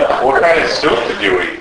What kind of soup did you eat?